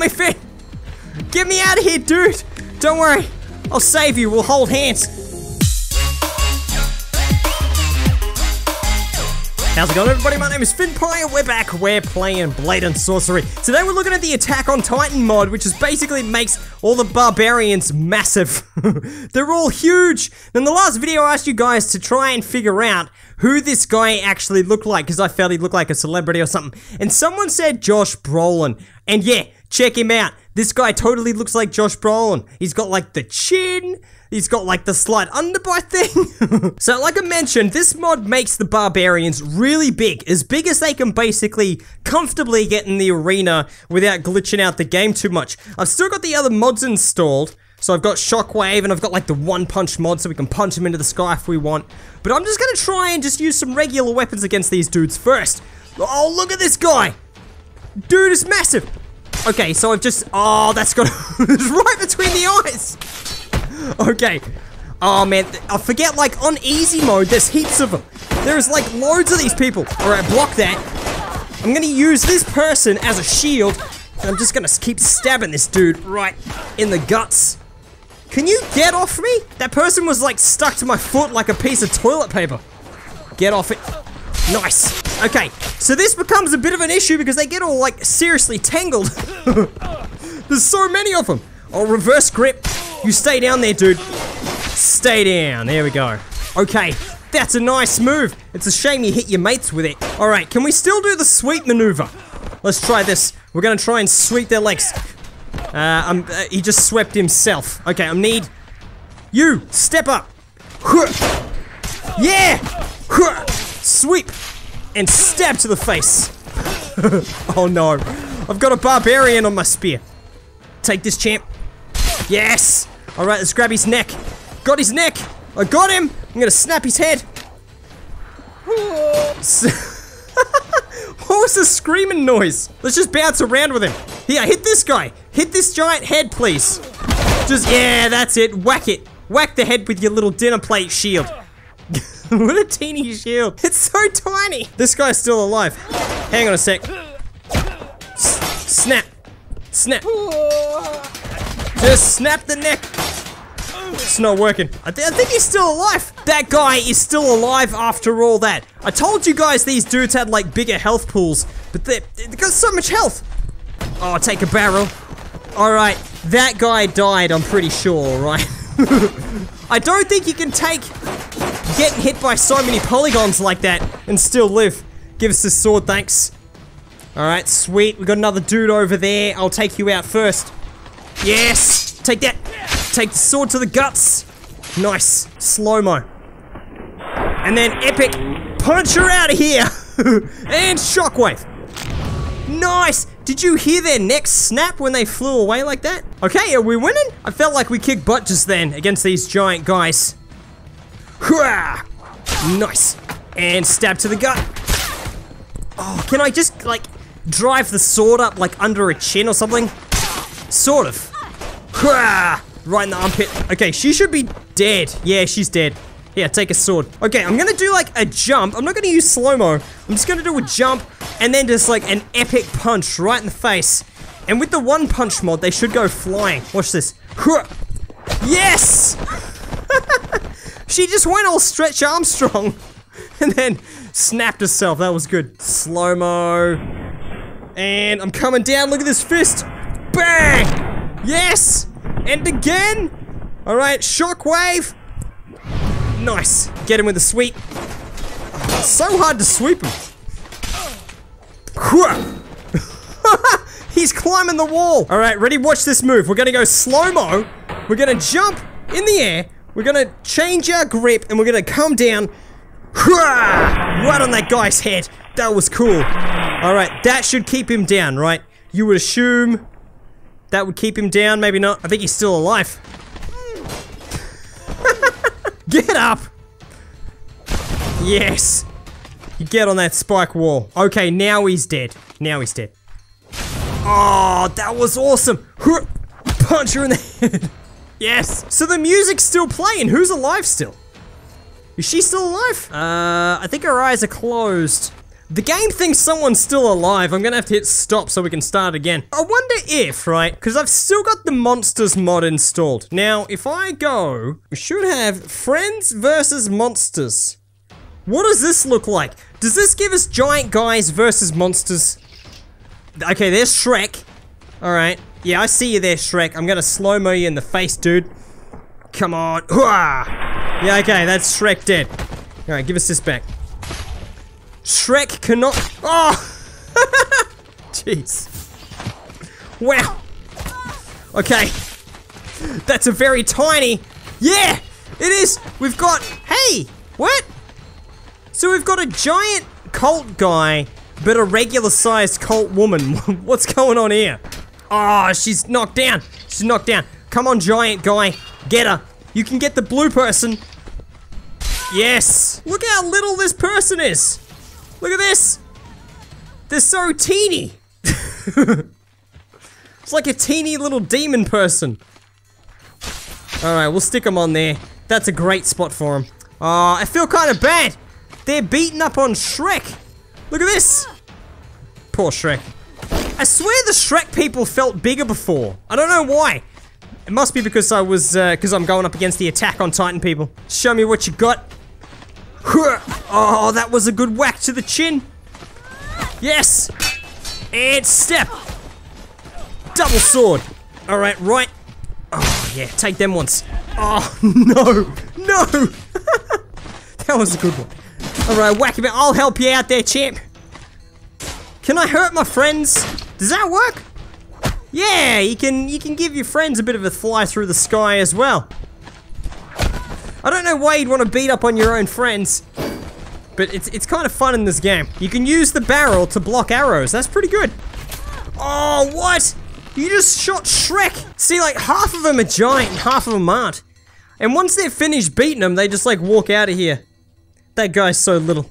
me, Finn! Get me out of here, dude! Don't worry, I'll save you. We'll hold hands. How's it going everybody? My name is and we're back. We're playing Blade and Sorcery. Today we're looking at the Attack on Titan mod, which is basically makes all the barbarians massive. They're all huge. In the last video I asked you guys to try and figure out who this guy actually looked like, because I felt he looked like a celebrity or something. And someone said Josh Brolin. And yeah, check him out. This guy totally looks like Josh Brolin. He's got like the chin, He's got like the slight underbite thing. so like I mentioned, this mod makes the barbarians really big. As big as they can basically comfortably get in the arena without glitching out the game too much. I've still got the other mods installed. So I've got Shockwave and I've got like the one punch mod so we can punch him into the sky if we want. But I'm just gonna try and just use some regular weapons against these dudes first. Oh, look at this guy. Dude is massive. Okay, so I've just, oh, that's got, it's right between the eyes. Okay. Oh man, I forget like on easy mode there's heaps of them. There's like loads of these people. Alright, block that. I'm gonna use this person as a shield. And I'm just gonna keep stabbing this dude right in the guts. Can you get off me? That person was like stuck to my foot like a piece of toilet paper. Get off it. Nice. Okay, so this becomes a bit of an issue because they get all like seriously tangled. There's so many of them. I'll reverse grip. You stay down there, dude. Stay down. There we go. Okay, that's a nice move. It's a shame you hit your mates with it. All right, can we still do the sweep maneuver? Let's try this. We're gonna try and sweep their legs. Uh, um, uh, he just swept himself. Okay, I need you. Step up. Yeah. Sweep and stab to the face. oh no. I've got a barbarian on my spear. Take this, champ. Yes! Alright, let's grab his neck. Got his neck! I got him! I'm gonna snap his head. what was the screaming noise? Let's just bounce around with him. Here, hit this guy. Hit this giant head, please. Just, yeah, that's it. Whack it. Whack the head with your little dinner plate shield. what a teeny shield. It's so tiny. This guy's still alive. Hang on a sec. S snap. Snap. Just snap the neck. It's not working. I, th I, think he's still alive. That guy is still alive after all that. I told you guys these dudes had like bigger health pools, but they, they got so much health. Oh, take a barrel. All right, that guy died, I'm pretty sure, right? I don't think you can take getting hit by so many polygons like that and still live. Give us this sword, thanks. All right, sweet. We got another dude over there. I'll take you out first. Yes! Take that! Take the sword to the guts! Nice. Slow-mo. And then epic punch her out of here! and shockwave! Nice! Did you hear their necks snap when they flew away like that? Okay, are we winning? I felt like we kicked butt just then against these giant guys. Nice. And stab to the gut. Oh, can I just, like, drive the sword up, like, under a chin or something? Sort of. Right in the armpit. Okay, she should be dead. Yeah, she's dead. Yeah, take a sword. Okay, I'm gonna do like a jump. I'm not gonna use slow-mo. I'm just gonna do a jump and then just like an epic punch right in the face. And with the one punch mod, they should go flying. Watch this. Yes! she just went all Stretch Armstrong and then snapped herself. That was good. Slow-mo. And I'm coming down. Look at this fist. Bang! Yes! And again! Alright, shockwave! Nice. Get him with a sweep. So hard to sweep him. He's climbing the wall. Alright, ready? Watch this move. We're gonna go slow-mo. We're gonna jump in the air. We're gonna change our grip and we're gonna come down. Right on that guy's head. That was cool. Alright, that should keep him down, right? You would assume that would keep him down, maybe not. I think he's still alive. get up! Yes! You get on that spike wall. Okay, now he's dead. Now he's dead. Oh, that was awesome! Punch her in the head. Yes! So the music's still playing. Who's alive still? Is she still alive? Uh, I think her eyes are closed. The game thinks someone's still alive. I'm gonna have to hit stop so we can start again. I wonder if, right, because I've still got the monsters mod installed. Now, if I go, we should have friends versus monsters. What does this look like? Does this give us giant guys versus monsters? Okay, there's Shrek. Alright. Yeah, I see you there, Shrek. I'm gonna slow-mo you in the face, dude. Come on. Hooah! Yeah, okay, that's Shrek dead. Alright, give us this back. Shrek cannot- Oh! Jeez. Wow. Okay. That's a very tiny- Yeah! It is! We've got- Hey! What? So we've got a giant cult guy, but a regular sized cult woman. What's going on here? Oh, she's knocked down. She's knocked down. Come on, giant guy. Get her. You can get the blue person. Yes. Look how little this person is. Look at this. They're so teeny. it's like a teeny little demon person. Alright, we'll stick them on there. That's a great spot for them. Oh, ah, I feel kind of bad. They're beating up on Shrek. Look at this. Poor Shrek. I swear the Shrek people felt bigger before. I don't know why. It must be because I was, because uh, I'm going up against the Attack on Titan people. Show me what you got. Oh, that was a good whack to the chin. Yes. And step. Double sword. All right, right. Oh, yeah, take them once. Oh, no. No. that was a good one. All right, whack him. I'll help you out there, champ. Can I hurt my friends? Does that work? Yeah, you can you can give your friends a bit of a fly through the sky as well. I don't know why you'd want to beat up on your own friends, but it's it's kind of fun in this game. You can use the barrel to block arrows. That's pretty good. Oh, what? You just shot Shrek. See, like half of them are giant and half of them aren't. And once they're finished beating them, they just like walk out of here. That guy's so little.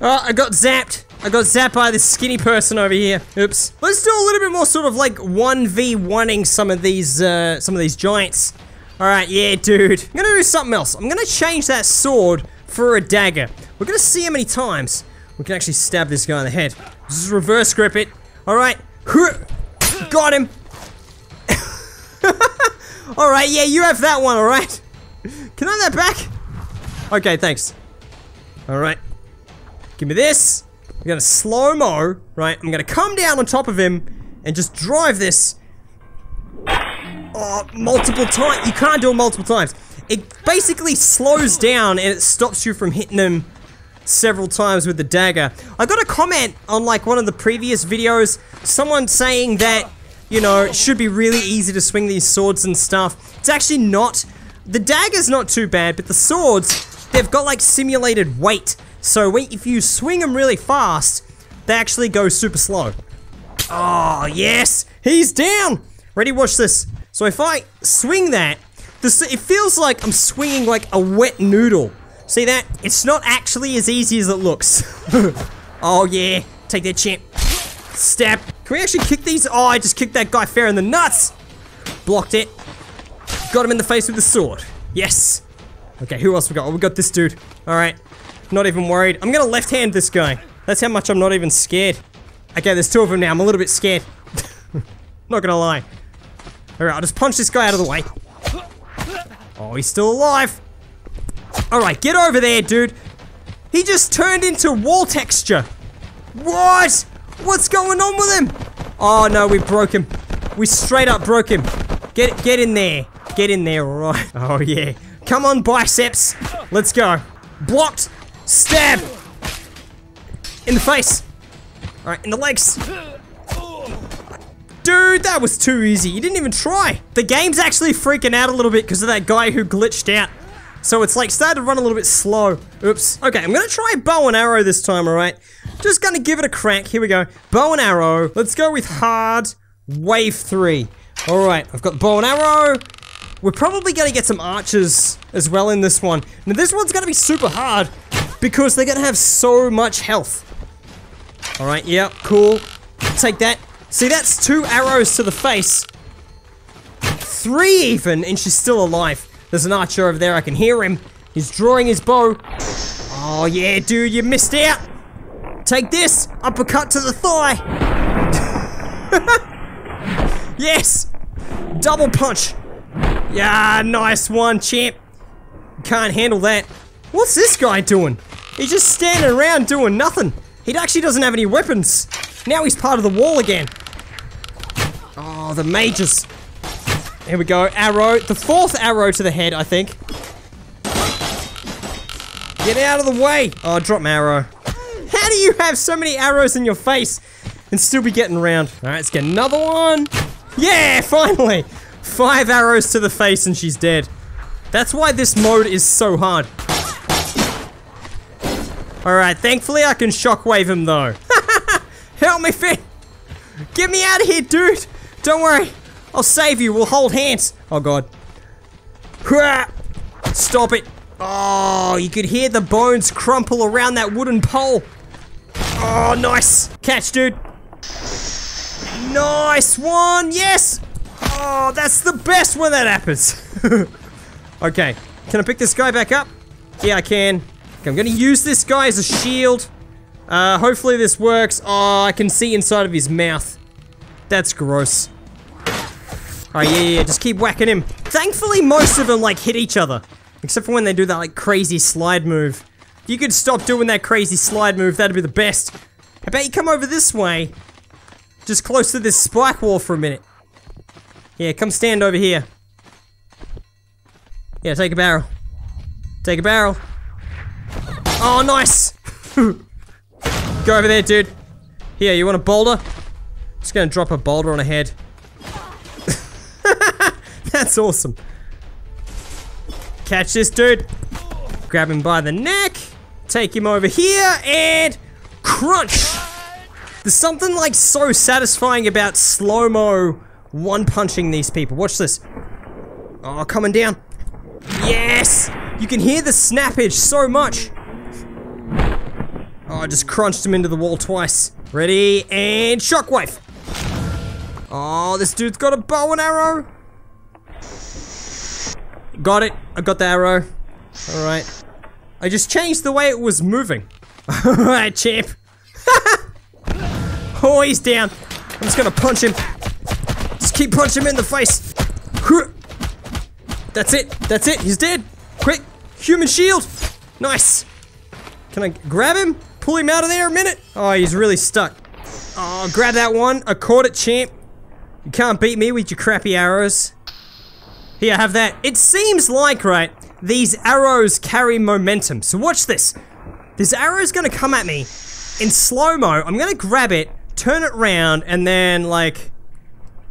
Oh, I got zapped. I got zapped by this skinny person over here. Oops. Let's do a little bit more sort of like 1v1ing some of these, uh, some of these giants. Alright, yeah, dude. I'm gonna do something else. I'm gonna change that sword for a dagger. We're gonna see how many times we can actually stab this guy in the head. Just reverse grip it. Alright. Got him. alright, yeah, you have that one, alright? Can I have that back? Okay, thanks. Alright. Give me this. I'm gonna slow-mo, right? I'm gonna come down on top of him and just drive this Oh, multiple times. You can't do it multiple times. It basically slows down and it stops you from hitting him several times with the dagger. I got a comment on like one of the previous videos, someone saying that, you know, it should be really easy to swing these swords and stuff. It's actually not. The dagger's not too bad, but the swords, they've got like simulated weight. So if you swing them really fast, they actually go super slow. Oh, yes! He's down! Ready, watch this. So if I swing that, this, it feels like I'm swinging like a wet noodle. See that? It's not actually as easy as it looks. oh yeah, take that champ. Stab. Can we actually kick these? Oh, I just kicked that guy fair in the nuts. Blocked it. Got him in the face with the sword. Yes. Okay, who else we got? Oh, we got this dude. All right. Not even worried. I'm gonna left hand this guy. That's how much I'm not even scared. Okay, there's two of them now. I'm a little bit scared. not gonna lie. Alright, I'll just punch this guy out of the way. Oh, he's still alive. Alright, get over there, dude. He just turned into wall texture. What? What's going on with him? Oh no, we broke him. We straight up broke him. Get get in there. Get in there, alright. Oh yeah. Come on, biceps. Let's go. Blocked. Stab. In the face. Alright, in the legs. Dude, that was too easy. You didn't even try. The game's actually freaking out a little bit because of that guy who glitched out. So it's like started to run a little bit slow. Oops. Okay, I'm gonna try bow and arrow this time, alright? Just gonna give it a crack. Here we go. Bow and arrow. Let's go with hard. Wave three. Alright, I've got bow and arrow. We're probably gonna get some archers as well in this one. Now this one's gonna be super hard because they're gonna have so much health. Alright, yeah, cool. Take that. See, that's two arrows to the face. Three even, and she's still alive. There's an archer over there, I can hear him. He's drawing his bow. Oh yeah, dude, you missed out. Take this! Uppercut to the thigh! yes! Double punch! Yeah, nice one, champ. Can't handle that. What's this guy doing? He's just standing around doing nothing. He actually doesn't have any weapons. Now he's part of the wall again. Oh, the mages. Here we go. Arrow. The fourth arrow to the head, I think. Get out of the way. Oh, drop my arrow. How do you have so many arrows in your face and still be getting around? All right, let's get another one. Yeah, finally. Five arrows to the face and she's dead. That's why this mode is so hard. Alright, thankfully I can shockwave him though. Help me, Finn! Get me out of here, dude! Don't worry. I'll save you. We'll hold hands. Oh, God. Stop it. Oh, you could hear the bones crumple around that wooden pole. Oh, nice. Catch, dude. Nice one. Yes. Oh, that's the best when that happens. okay. Can I pick this guy back up? Yeah, I can. Okay, I'm gonna use this guy as a shield. Uh, hopefully this works. Oh, I can see inside of his mouth. That's gross. Oh, yeah, yeah, just keep whacking him. Thankfully, most of them, like, hit each other. Except for when they do that, like, crazy slide move. If you could stop doing that crazy slide move, that'd be the best. How about you come over this way? Just close to this spike wall for a minute. Yeah, come stand over here. Yeah, take a barrel. Take a barrel. Oh, nice! Go over there, dude. Here, you want a boulder? Just gonna drop a boulder on a head. That's awesome. Catch this dude. Grab him by the neck. Take him over here and crunch. There's something like so satisfying about slow-mo one punching these people. Watch this. Oh, coming down. Yes! You can hear the snappage so much. Oh, I just crunched him into the wall twice. Ready, and shockwave. Oh, this dude's got a bow and arrow. Got it. I got the arrow. Alright. I just changed the way it was moving. Alright, champ. oh, he's down. I'm just gonna punch him. Just keep punching him in the face. That's it. That's it. He's dead. Quick. Human shield. Nice. Can I grab him? Pull him out of there a minute? Oh, he's really stuck. Oh, grab that one. I caught it, champ. You can't beat me with your crappy arrows. Here, I have that. It seems like, right, these arrows carry momentum. So watch this. This arrow is gonna come at me in slow-mo. I'm gonna grab it, turn it around, and then, like,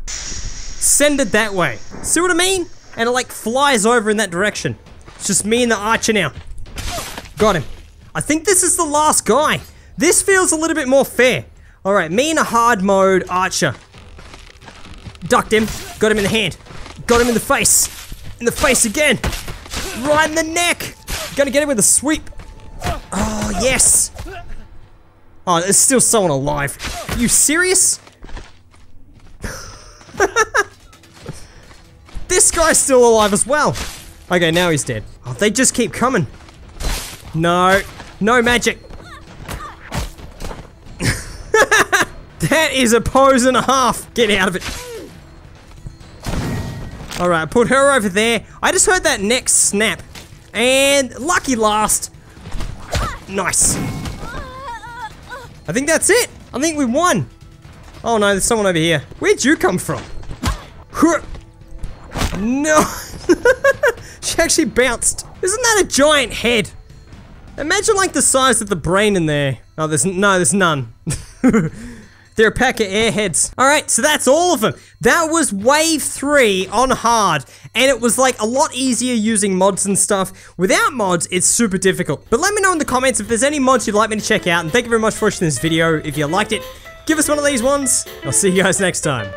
send it that way. See what I mean? And it, like, flies over in that direction. It's just me and the archer now. Got him. I think this is the last guy. This feels a little bit more fair. Alright, me in a hard mode archer. Ducked him. Got him in the hand. Got him in the face. In the face again. Right in the neck. Gonna get him with a sweep. Oh, yes. Oh, there's still someone alive. Are you serious? this guy's still alive as well. Okay, now he's dead. Oh, they just keep coming. No. No magic. that is a pose and a half. Get out of it. Alright, put her over there. I just heard that neck snap. And lucky last. Nice. I think that's it. I think we won. Oh no, there's someone over here. Where'd you come from? No. she actually bounced. Isn't that a giant head? Imagine like the size of the brain in there. Oh, there's no, there's none. They're a pack of airheads. All right, so that's all of them. That was wave three on hard, and it was like a lot easier using mods and stuff. Without mods, it's super difficult. But let me know in the comments if there's any mods you'd like me to check out, and thank you very much for watching this video. If you liked it, give us one of these ones. I'll see you guys next time.